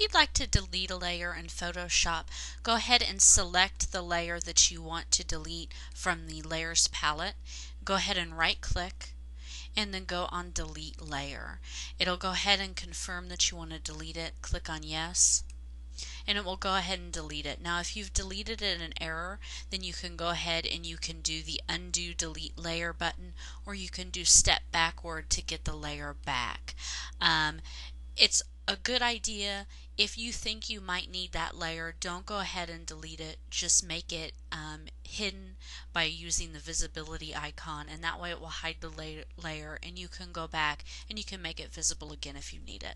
you'd like to delete a layer in Photoshop, go ahead and select the layer that you want to delete from the layers palette. Go ahead and right click and then go on delete layer. It'll go ahead and confirm that you want to delete it. Click on yes and it will go ahead and delete it. Now if you've deleted it in error then you can go ahead and you can do the undo delete layer button or you can do step backward to get the layer back. Um, it's a good idea if you think you might need that layer don't go ahead and delete it. Just make it um, hidden by using the visibility icon and that way it will hide the layer and you can go back and you can make it visible again if you need it